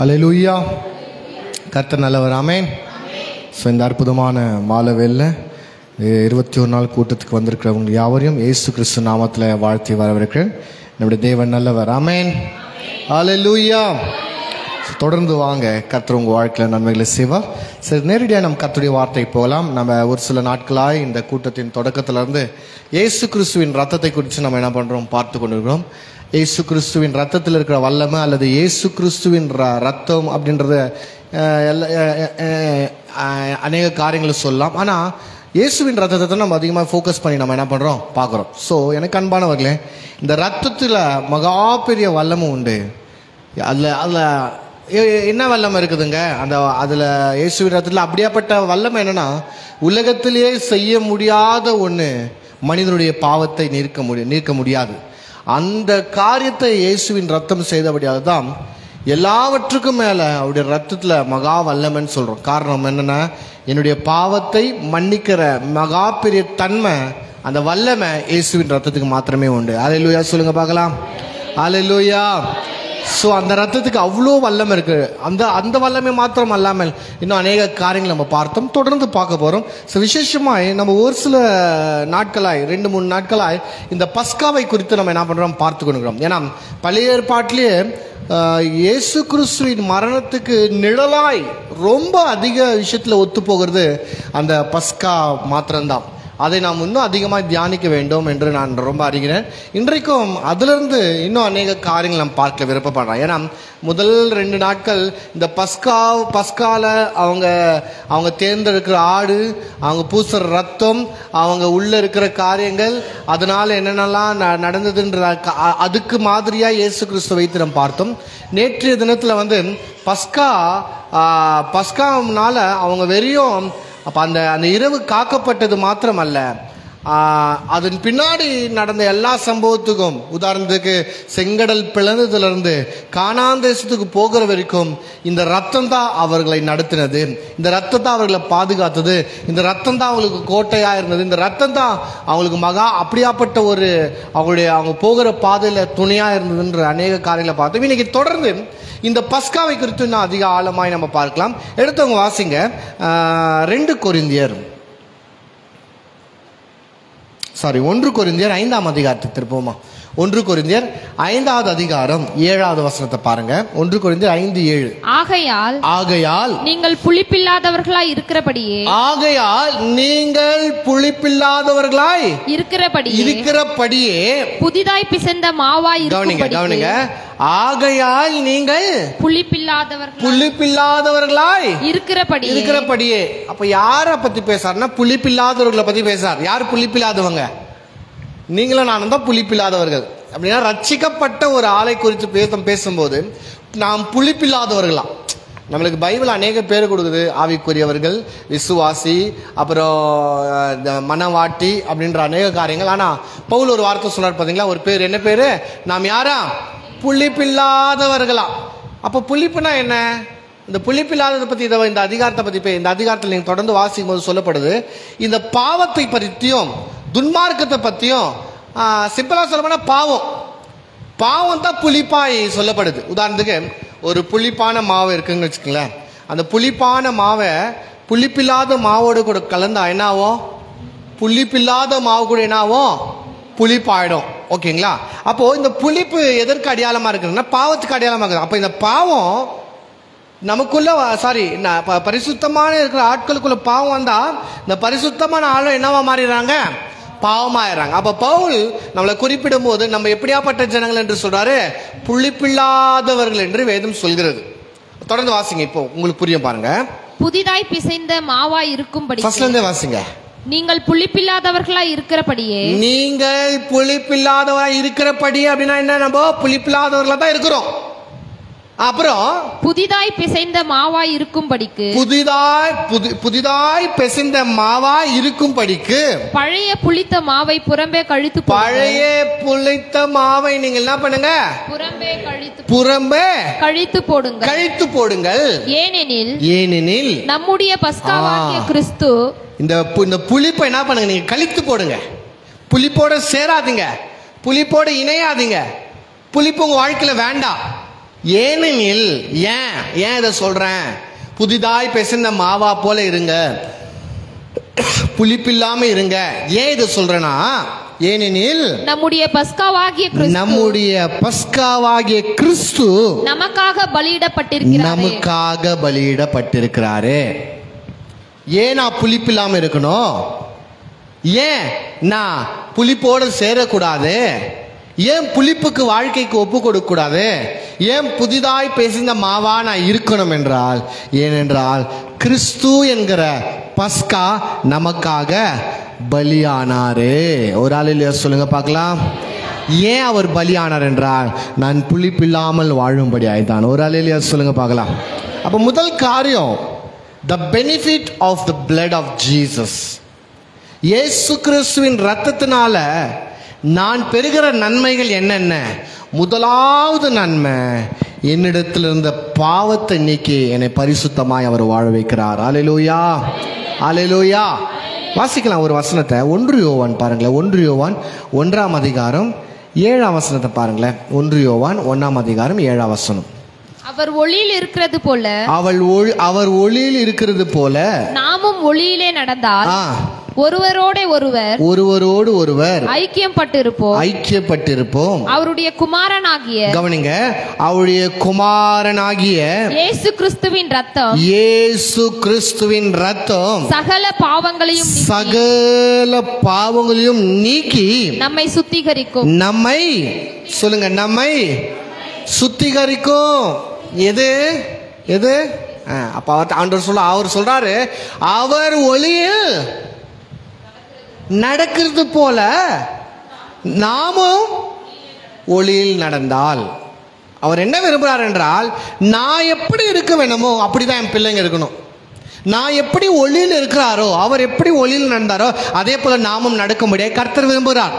அலையலூயா கர்த்தர் நல்லவர் அமேன் ஸோ இந்த அற்புதமான மாலை மாலவேல்ல இருபத்தி ஒரு நாள் கூட்டத்துக்கு வந்திருக்கிறவங்க யாவரையும் ஏசு கிறிஸ்து நாமத்தில் வாழ்த்தி வரவிருக்கிறேன் நம்முடைய தேவன் நல்லவர் அமேன் அலையலூயா தொடர்ந்து வாங்க கர்த்தர் உங்கள் வாழ்க்கையில் நன்மைகளை செய்வார். சரி நேரடியாக நம்ம கர்த்தருடைய வார்த்தை போகலாம். நம்ம ஒரு சில நாட்களாக இந்த கூட்டத்தின் தொடக்கத்திலிருந்து இயேசு கிறிஸ்துவின் ரத்தத்தை குறித்து நம்ம என்ன பண்ணுறோம் பார்த்து கொண்டிருக்கிறோம். இயேசு கிறிஸ்துவின் ரத்தத்தில் இருக்கிற வல்லமை அல்லது இயேசு கிறிஸ்துவின் ர- ரத்தம் அப்படின்றத எல்லா- அநேக காரியங்களை சொல்லலாம். ஆனால் இயேசுவின் ரத்தத்தை தான் நம்ம அதிகமாக ஃபோக்கஸ் பண்ணி நம்ம என்ன பண்ணுறோம் பார்க்குறோம். ஸோ எனக்கு அன்பானவர்களே இந்த ரத்தத்தில் மகா பெரிய வல்லமும் உண்டு. அதில் அதில் என்ன வல்லமை இருக்குதுங்க? அந்த அதில் இயேசுவின் ரத்தத்தில் அப்படியாப்பட்ட வல்லமை என்னென்னா உலகத்திலேயே செய்ய முடியாத ஒன்று மனிதனுடைய பாவத்தை நீர்க்க முடியும் நீர்க்க முடியாது. அந்த காரியத்தை இயேசுவின் ரத்தம் செய்தபடியாக தான் எல்லாவற்றுக்கும் மேலே அவருடைய ரத்தத்தில் மகா வல்லமைன்னு சொல்கிறோம் காரணம் என்னென்னா என்னுடைய பாவத்தை மன்னிக்கிற மகா பெரிய தன்மை அந்த வல்லமை இயேசுவின் ரத்தத்துக்கு மாத்திரமே உண்டு. அலையிலூயா சொல்லுங்கள் பார்க்கலாம். அலையிலூயா ஸோ அந்த ரத்தத்துக்கு அவ்வளோ வல்லமை இருக்குது அந்த அந்த வல்லமை மாத்திரம் அல்லாமல் இன்னும் அநேக காரியங்கள் நம்ம பார்த்தோம் தொடர்ந்து பார்க்க போகிறோம் ஸோ விசேஷமாய் நம்ம ஒரு சில நாட்களாய் ரெண்டு மூணு நாட்களாய் இந்த பஸ்காவை குறித்து நம்ம என்ன பண்ணுறோம் பார்த்து கொண்டுக்கிறோம் ஏன்னா பழைய ஏற்பாட்டிலேயே இயேசு கிறிஸ்துவின் மரணத்துக்கு நிழலாய் ரொம்ப அதிக விஷயத்தில் ஒத்து போகிறது அந்த பஸ்கா மாத்திரம்தான். அதை நாம் இன்னும் அதிகமாக தியானிக்க வேண்டும் என்று நான் ரொம்ப அறிகிறேன். இன்றைக்கும் அதிலிருந்து இன்னும் அநேக காரியங்கள் நாம் பார்க்க விருப்பப்படுறேன் ஏன்னா முதல் ரெண்டு நாட்கள் இந்த பஸ்கா பஸ்கால அவங்க அவங்க தேர்ந்தெடுக்கிற ஆடு அவங்க பூசுற ரத்தம் அவங்க உள்ள இருக்கிற காரியங்கள் அதனால என்னென்னலாம் ந- நடந்ததுன்ற அதுக்கு மாதிரியா இயேசு கிறிஸ்து வைத்து நம்ம பார்த்தோம். நேற்றைய தினத்தில் வந்து பஸ்கா ஆ, பஸ்கானால அவங்க வெறியும் அப்போ அந்த அந்த இரவு காக்கப்பட்டது மாத்திரமல்ல. அதன் பின்னாடி நடந்த எல்லா சம்பவத்துக்கும் உதாரணத்துக்கு செங்கடல் பிளந்ததுலேருந்து காணாந்தேசத்துக்கு போகிற வரைக்கும் இந்த ரத்தம் தான் அவர்களை நடத்தினது. இந்த ரத்தம் தான் அவர்களை பாதுகாத்தது. இந்த ரத்தம் தான் அவங்களுக்கு கோட்டையாக இருந்தது. இந்த ரத்தம் தான் அவங்களுக்கு மகா அப்படியாப்பட்ட ஒரு அவங்களுடைய அவங்க போகிற பாதையில் துணையாக இருந்ததுன்ற அநேக காரியங்களை பார்த்தோம். இன்னைக்கு தொடர்ந்து இந்த பஸ்காவை குறித்து இன்னும் அதிக ஆழமாய் நம்ம பார்க்கலாம். எடுத்தவங்க வாசிங்க. ரெண்டு கொரிந்தியர். சாரி ஒன்று கொரிந்தியர் ஐந்தாம் அதிகாரத்துக்கு திருப்போமா ஒன்று கொரிந்தியர் ஐந்தாவது அதிகாரம் ஏழாவது வசனத்தை பாருங்க. ஒன்று கொரிந்தியர் ஐந்து ஏழு. ஆகையால் ஆகையால் நீங்கள் புளிப்பில்லாதவர்களாய் இருக்கிறபடியே ஆகையால் நீங்கள் புளிப்பில்லாதவர்களாய் இருக்கிறபடியே இருக்கிறபடியே புதிதாய் பிசைந்த மாவாய் கவனிங்க கவனிங்க. ஆகையால் நீங்கள் புளிப்பில்லாதவர்கள் புளிப்பில்லாதவர்களாய் இருக்கிறபடியே. இருக்கிறபடியே. அப்ப யாரை பத்தி பேசாருன்னா புளிப்பில்லாதவர்களை பத்தி பேசார். யார் புளிப்பில்லாதவங்க? நீங்களும் நானும் தான் புளிப்பில்லாதவர்கள். அப்படின்னா ரட்சிக்கப்பட்ட ஒரு ஆளை குறித்து பேச பேசும்போது நாம் புளிப்பில்லாதவர்களா? நம்மளுக்கு பைபிள் அநேக பேர் கொடுக்குது. ஆவிக்குரியவர்கள் விசுவாசி அப்புறம் மனவாட்டி அப்படின்ற அநேக காரியங்கள். ஆனால் பவுல் ஒரு வார்த்தை சொன்னார் பார்த்தீங்களா ஒரு பேர் என்ன பேர்? நாம் யாரா? புளிப்பில்லாதவர்களாம் அப்போ புளிப்புனா என்ன? இந்த புளிப்பில்லாததை பற்றி இதை இந்த அதிகாரத்தை பற்றி இந்த அதிகாரத்தில் நீங்கள் தொடர்ந்து வாசிக்கும் போது சொல்லப்படுது இந்த பாவத்தை பற்றியும் துன்மார்க்கத்தை பற்றியும் சிம்பிளாக சொல்லப்போனா பாவம். பாவம் தான் புளிப்பாய் சொல்லப்படுது. உதாரணத்துக்கு ஒரு புளிப்பான மாவு இருக்குங்கன்னு வச்சுக்கோங்களேன். அந்த புளிப்பான மாவை புளிப்பில்லாத மாவோடு கூட கலந்தா என்ன புளிப்பில்லாத மாவு கூட என்ன புளிப்பாயிடும். ஓகேங்களா? அப்போ இந்த புளிப்பு எதற்கு அடையாளமா இருக்குதுன்னா பாவத்துக்கு அடையாளமா இருக்குது. அப்போ இந்த பாவம் நமக்குள்ள சாரி பரிசுத்தமான இருக்கிற ஆட்களுக்குள்ள பாவம் வந்தா இந்த பரிசுத்தமான ஆளும் என்னவா மாறிடுறாங்க? பாவமாயிடுறாங்க. அப்ப பவுல் நம்மளை குறிப்பிடும் போது நம்ம எப்படியாப்பட்ட ஜனங்கள் என்று சொல்றாரு? புளிப்பில்லாதவர்கள் என்று வேதம் சொல்கிறது. தொடர்ந்து வாசிங்க இப்போ. உங்களுக்கு புரியும் பாருங்க. புதிதாய் பிசைந்த மாவாய் இருக்கும்படி ஃபர்ஸ்ட்ல இருந்தே வாசிங்க. நீங்கள் புளிப்பில்லாதவர்களா இருக்கிறபடியே. நீங்கள் புளிப்பில்லாதவா இருக்கிறபடி அப்படின்னா என்ன நம்ம? புளிப்பில்லாதவர்களா தான் இருக்கிறோம். அப்புறம் புதிதாய் பிசைந்த மாவாய் இருக்கும்படிக்கு புதிதாய் புதி புதிதாய் பிசைந்த மாவா இருக்கும்படிக்கு பழைய புளித்த மாவை புறம்பே கழித்து. பழைய புளித்த மாவை நீங்க என்ன பண்ணுங்க? புறம்பே கழித்து புறம்பே கழித்து போடுங்கள். கழித்து போடுங்கள். ஏனெனில் ஏனெனில் நம்முடைய பஸ்காவாகிய. கிறிஸ்து இந்த இந்த புளிப்பை என்ன பண்ணுங்க? நீங்க கழித்து போடுங்க. புளிப்போட சேராதீங்க. புளிப்போட இணையாதீங்க. புளிப்பு உங்க வாழ்க்கையில வேண்டாம். ஏனெனில் ஏன்? ஏன் இதை சொல்றேன்? புதிதாய் பிசைந்த மாவா போல இருங்க. புளிப்பில்லாம இருங்க. ஏன் இதை சொல்றேன்னா ஏனெனில் நம்முடைய பஸ்காவாகிய நம்முடைய பஸ்காவாகிய கிறிஸ்து நமக்காக பலியிடப்பட்டிருக்கிறாரே. நமக்காக பலியிடப்பட்டிருக்கிறாரு. ஏன் நான் புளிப்பில்லாம இருக்கணும்? ஏன் நான் புளிப்போடு சேரக்கூடாது? ஏன் புளிப்புக்கு வாழ்க்கைக்கு ஒப்பு கொடுக்கூடாது ஏன் புதிதாய் பேசுந்த மாவா நான் இருக்கணும் என்றால்? ஏனென்றால் கிறிஸ்து என்கிற பஸ்கா நமக்காக பலியானாரு. ஒரு ஆள் இல்லையா? சொல்லுங்க பார்க்கலாம். ஏன் அவர் பலியானார் என்றால் நான் புளிப்பில்லாமல் வாழும்படி ஆயிட்டான் ஒரு ஆள் இல்லையா? சொல்லுங்க பார்க்கலாம். அப்ப முதல் காரியம் the benefit of the blood of Jesus இயேசு கிறிஸ்துவின் ரத்தத்தினால நான் பெறுகிற நன்மைகள் என்னென்ன? முதலாவது நன்மை என்னிடத்தில் இருந்த பாவத்தை நீக்கி என்னை பரிசுத்தமாய் அவர் வாழ வைக்கிறார். அலையிலூயா அலையிலூயா வாசிக்கலாம் ஒரு வசனத்தை. ஒன்று யோவான் பாருங்களேன். ஒன்று யோவான் ஒன்றாம் அதிகாரம் ஏழாம் வசனத்தை பாருங்களேன். ஒன்று யோவான் ஒன்றாம் அதிகாரம் ஏழாம் வசனம். அவர் ஒளியில் இருக்கிறது போல அவள் ஒளி அவர் ஒளியில் இருக்கிறது போல நாமும் ஒளியிலே நடந்தால் ஒருவரோட ஒருவர் ஒருவரோடு ஒருவர் ஐக்கியம் பட்டிருப்போம் ஐக்கியப்பட்டிருப்போம். அவருடைய குமாரனாகிய கவனிங்க அவருடைய குமாரனாகிய இயேசு கிறிஸ்துவின் ரத்தம் இயேசு கிறிஸ்துவின் ரத்தம் சகல பாவங்களையும் சகல பாவங்களையும் நீக்கி நம்மை சுத்திகரிக்கும். நம்மை சொல்லுங்க நம்மை சுத்திகரிக்கும். எது? எது? அப்ப அவர் ஆண்டவர் சொல்ல அவர் சொல்றாரு அவர் ஒளியில் நடக்கிறது போல நாமும் ஒளியில் நடந்தால். அவர் என்ன விரும்புகிறார் என்றால் நான் எப்படி இருக்க வேணுமோ அப்படிதான் என் பிள்ளைங்க இருக்கணும். நான் எப்படி ஒளியில் இருக்கிறாரோ அவர் எப்படி ஒளியில் நடந்தாரோ அதே போல நாமும் நடக்க முடியாது. கர்த்தர் விரும்புகிறார்.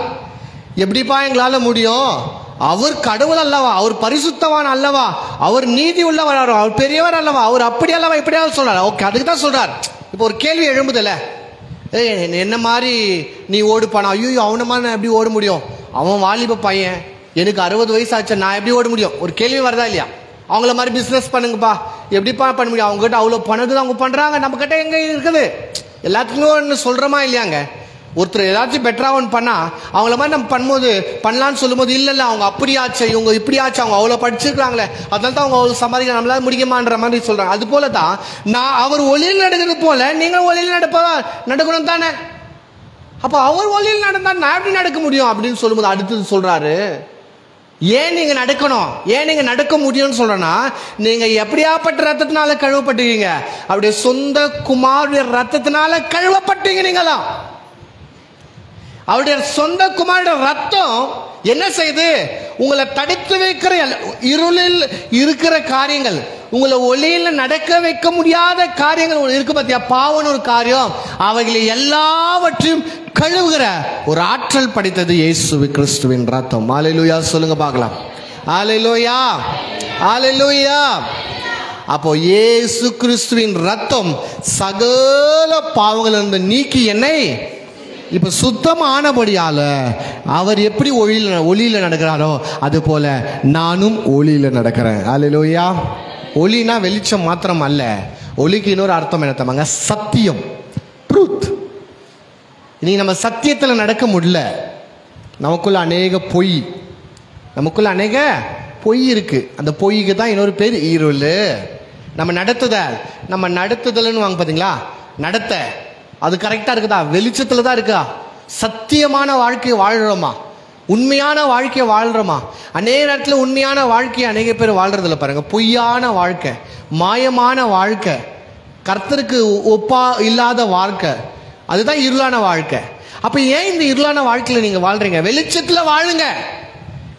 எப்படிப்பா எங்களால் முடியும்? அவர் கடவுள் அல்லவா? அவர் பரிசுத்தவான் அல்லவா? அவர் நீதி உள்ளவர் அவர் பெரியவர் அல்லவா? அவர் அப்படி அல்லவா? இப்படியாவது சொல்றார். ஓகே அதுக்கு தான் சொல்றார். இப்போ ஒரு கேள்வி எழும்புதில்லை. ஏய் என்ன மாதிரி நீ ஓடுப்பானா? ஐயோ அவனை மாதிரி நான் எப்படி ஓட முடியும்? அவன் வாலிப பையன். எனக்கு அறுபது வயசு ஆச்சு நான் எப்படி ஓட முடியும்? ஒரு கேள்வி வருதா இல்லையா? அவங்கள மாதிரி பிஸ்னஸ் பண்ணுங்கப்பா. எப்படிப்பா பண்ண முடியும்? அவங்ககிட்ட அவ்வளோ பணத்து அவங்க பண்ணுறாங்க நம்ம கிட்ட எங்கே இருக்குது? எல்லாத்துக்கும் ஒன்று சொல்கிறோமா இல்லையாங்க? ஒருத்தர் ஏதாச்சும் பெட்டராக ஒன்று பண்ணா அவங்கள மாதிரி நம்ம பண்ணும்போது பண்ணலான்னு சொல்லும்போது இல்லை இல்லை அவங்க அப்படியாச்சு இவங்க இப்படியாச்சு அவங்க அவ்வளோ படிச்சிருக்காங்களே அதனால தான் அவங்க அவ்வளோ சம்பாதிக்க நம்மளால முடியுமான்ற மாதிரி சொல்கிறாங்க அது போல தான் நான் அவர் ஒளியில் நடக்கிறது போல நீங்களும் ஒளியில் நடப்பதா நடக்கணும் தானே? அப்போ அவர் ஒளியில் நடந்தால் நான் எப்படி நடக்க முடியும் அப்படின்னு சொல்லும்போது அடுத்தது சொல்கிறாரு ஏன் நீங்கள் நடக்கணும்? ஏன் நீங்கள் நடக்க முடியும்னு சொல்கிறேன்னா நீங்கள் எப்படியாப்பட்ட ரத்தத்தினால கழுவப்பட்டீங்க அப்படியே சொந்த குமாருடைய ரத்தத்தினால கழுவப்பட்டீங்க நீங்களாம். அவருடைய சொந்த குமாரோட ரத்தம் என்ன செய்யுது? உங்களை தடுத்து வைக்கிற இருளில் இருக்கிற காரியங்கள் உங்களை ஒளியில் நடக்க வைக்க முடியாத காரியங்கள் இருக்கு பார்த்தியா பாவன் ஒரு காரியம். அவைகளை எல்லாவற்றையும் கழுவுகிற ஒரு ஆற்றல் படைத்தது இயேசு கிறிஸ்துவின் ரத்தம். ஆலையிலூயா சொல்லுங்க பார்க்கலாம். ஆலையிலூயா ஆலையிலூயா அப்போ இயேசு கிறிஸ்துவின் ரத்தம் சகல பாவங்களிலிருந்து நீக்கி என்னை இப்போ சுத்தமானபடியால் அவர் எப்படி ஒளியில் ஒளியில் நடக்கிறாரோ அது போல நானும் ஒளியில் நடக்கிறேன். அலையிலோயா ஒளினா வெளிச்சம் மாத்திரம் அல்ல. ஒளிக்கு இன்னொரு அர்த்தம் என்ன தம்மாங்க சத்தியம். ட்ரூத் இன்னைக்கு நம்ம சத்தியத்தில் நடக்க முடியல. நமக்குள்ள அநேக பொய். நமக்குள்ள அநேக பொய் இருக்கு. அந்த பொய்க்கு தான் இன்னொரு பேர் ஈரோல் நம்ம நடத்துதல். நம்ம நடத்துதல்னு வாங்க பார்த்தீங்களா நடத்த. அது கரெக்டாக இருக்குதா? வெளிச்சத்தில் தான் இருக்கா? சத்தியமான வாழ்க்கையை வாழ்கிறோமா உண்மையான வாழ்க்கையை வாழ்கிறோமா அநேக நேரத்தில் உண்மையான வாழ்க்கையை அநேக பேர் வாழ்றதில்ல பாருங்க. பொய்யான வாழ்க்கை மாயமான வாழ்க்கை கர்த்தருக்கு ஒப்பா இல்லாத வாழ்க்கை அதுதான் இருளான வாழ்க்கை. அப்ப ஏன் இந்த இருளான வாழ்க்கையில நீங்க வாழ்றீங்க? வெளிச்சத்துல வாழுங்க.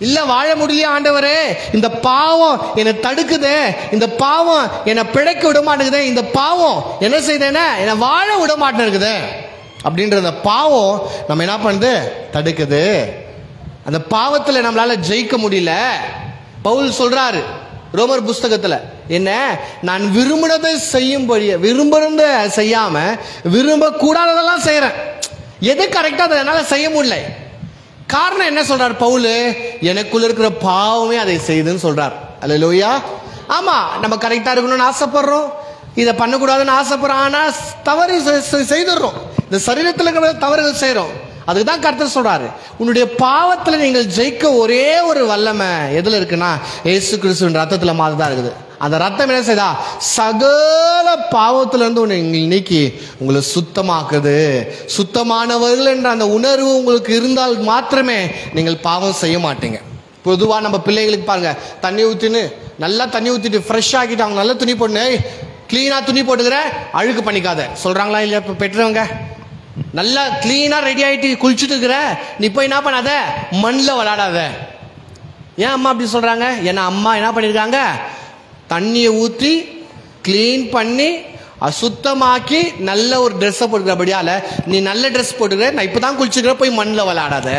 இல்ல வாழ முடியல ஆண்டவரே. இந்த பாவம் என்னை தடுக்குதே. இந்த பாவம் என்னை பிழைக்க விட மாட்டேங்குதே. இந்த பாவம் என்ன செய்தேன்னா என்னை வாழ விட மாட்டேங்குது. அப்படின்ற அந்த பாவம் நம்ம என்ன பண்ணுது? தடுக்குது. அந்த பாவத்தில் நம்மளால ஜெயிக்க முடியல. பவுல் சொல்றாரு ரோமர் புஸ்தகத்தில் என்ன? நான் விரும்பினதை செய்யும்படி விரும்புறத செய்யாம விரும்பக்கூடாததெல்லாம் செய்கிறேன் செய்யறேன் எது கரெக்டாக அதை என்னால் செய்ய முடியல? காரணம் என்ன சொல்றார் பவுலு? எனக்குள்ள இருக்கிற பாவமே அதை செய்துன்னு சொல்றார். அல்லேலூயா. ஆமா நம்ம கரெக்டா இருக்கணும்னு ஆசைப்படுறோம். இதை பண்ணக்கூடாதுன்னு ஆசைப்படுறோம். ஆனா தவறு செய்துடுறோம். இந்த சரீரத்தில் இருக்கிற தவறுகள் செய்கிறோம் அதுக்கு தான் கர்த்தர் சொல்றாரு. உன்னுடைய பாவத்துல நீங்கள் ஜெயிக்க ஒரே ஒரு வல்லமை எதுல இருக்குன்னா இயேசு கிறிஸ்துவின் ரத்தத்துல மாதிரி தான் இருக்குது. அந்த ரத்தம் என்ன செய்தா? சகல பாவத்துல இருந்து உன்னை நீங்கள் நீக்கி உங்களை சுத்தமாக்குது. சுத்தமானவர்கள் என்ற அந்த உணர்வு உங்களுக்கு இருந்தால் மாத்திரமே நீங்கள் பாவம் செய்ய மாட்டீங்க. பொதுவா நம்ம பிள்ளைகளுக்கு பாருங்க தண்ணி ஊத்தின்னு நல்லா தண்ணி ஊத்திட்டு ஃப்ரெஷ் ஆக்கிட்டு அவங்க நல்லா துணி போட்டு க்ளீனாக துணி போட்டுக்கிற அழுக்கு பண்ணிக்காத. சொல்றாங்களா இல்லையா இப்போ பெற்றவங்க? நல்லா க்ளீனாக ரெடி ஆயிட்டு குளிச்சுட்டு இருக்கிற நீ போய் என்ன பண்ணாத? மண்ணில் விளையாடாத. ஏன் அம்மா அப்படி சொல்றாங்க? ஏன்னா அம்மா என்ன பண்ணியிருக்காங்க தண்ணியை ஊற்றி க்ளீன் பண்ணி அசுத்தமாக்கி நல்ல ஒரு ட்ரெஸ்ஸை போட்டுக்கிறபடியால நீ நல்ல ட்ரெஸ் போட்டுக்கிற நான் இப்போ தான் குளிச்சுக்கிற போய் மண்ணில் விளையாடாத.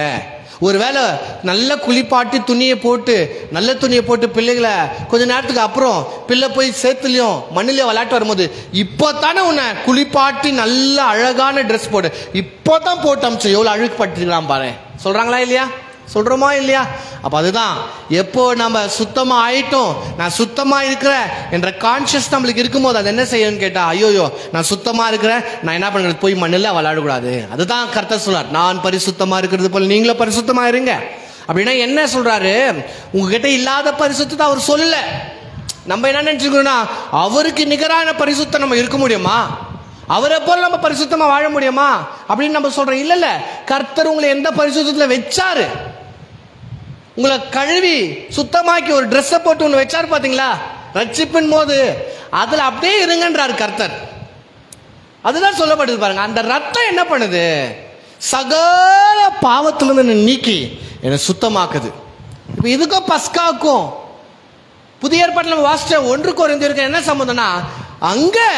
ஒருவேளை நல்ல குளிப்பாட்டி துணியை போட்டு நல்ல துணியை போட்டு பிள்ளைகளை கொஞ்ச நேரத்துக்கு அப்புறம் பிள்ளை போய் சேத்துலையும் மண்ணிலையும் விளையாட்டு வரும்போது இப்போ தானே உன்னை குளிப்பாட்டி நல்ல அழகான ட்ரெஸ் போடு. இப்போ தான் போட்டு அமிச்சு எவ்வளோ அழுக்கு பட்டிருக்கலாம் பாரு. சொல்கிறாங்களா இல்லையா? சொல்றோமா இல்லையா? அப்ப அதுதான். எப்போ நம்ம சுத்தமா ஆயிட்டோம் நான் சுத்தமா இருக்கிறேன் என்ற கான்சியஸ் நம்மளுக்கு இருக்கும்போது அது என்ன செய்யணும்னு கேட்டா ஐயோயோ நான் சுத்தமா இருக்கிறேன் நான் என்ன பண்ணுறது? போய் மண்ணில் விளையாடக்கூடாது. அதுதான் கர்த்தர் சொல்றார். நான் பரிசுத்தமா இருக்கிறது போல நீங்களும் பரிசுத்தமா இருங்க. அப்படின்னா என்ன சொல்றாரு? உங்ககிட்ட இல்லாத பரிசுத்தத்தை அவர் சொல்லல. நம்ம என்ன நினைச்சுக்கணும்னா அவருக்கு நிகரான பரிசுத்தம் நம்ம இருக்க முடியுமா? அவரை போல நம்ம பரிசுத்தமா வாழ முடியுமா? அப்படின்னு நம்ம சொல்றோம். இல்ல இல்ல கர்த்தர் உங்களை எந்த பரிசுத்தத்தில் வச்சாரு? உங்களை கழுவி சுத்தமாக்கி ஒரு ட்ரெஸ்ஸை போட்டு ஒன்று வச்சார் பார்த்தீங்களா ரட்சிப்பின் போது. அதில் அப்படியே இருங்கன்றார் கர்த்தர். அதுதான் சொல்லப்படுது பாருங்க. அந்த ரத்தம் என்ன பண்ணுது? சகல பாவத்திலிருந்து என்னை நீக்கி என்னை சுத்தமாக்குது. இப்போ இதுக்கும் பஸ்காக்கும். புதிய ஏற்பாட்டில் நம்ம வாசிச்ச ஒன்று குறைந்திருக்க என்ன சம்மந்தம்னா அங்கே